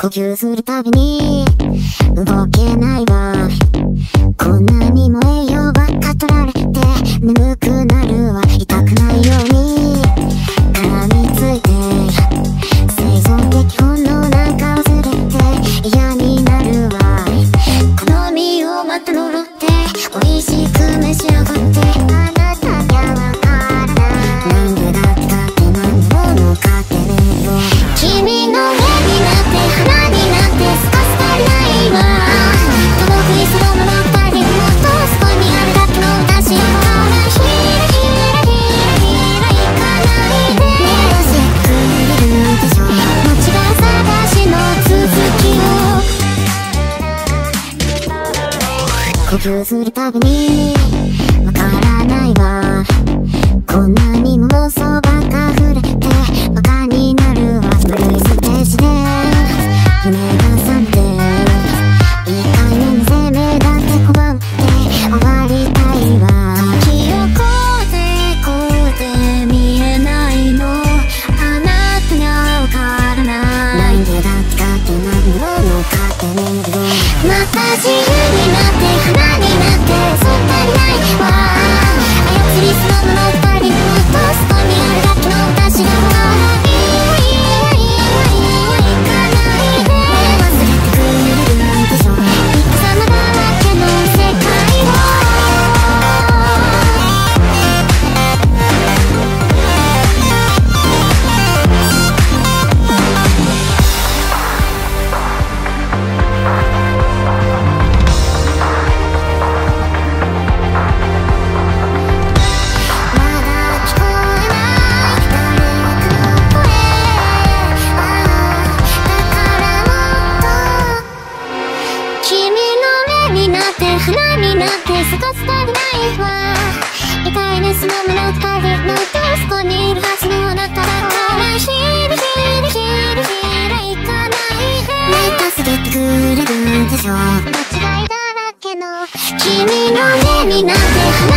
呼吸するたびに動けないわ。こんなにも栄養ばっか取られて眠くなるわ。痛くないように。絡みついて生存的本能なんか忘れて嫌になるわ。好みをまた呪って美味しく呼吸するたびにわからないわ。こんなにも妄想ばっか触れてバカになるわ。ブルーステージで夢が覚めて一回目の生命だって拒んで終わりたいわ。記憶でこうで見えないの。あなたにはわからない。なんでだって何をのかってねるよまた自由になって花になって花になって探すたりないわ痛いねその胸を疲れるのとそこにいるはずの中だからひらひらひらひら行かないでまた過ぎてくれるでしょ間違いだらけの君の目になって花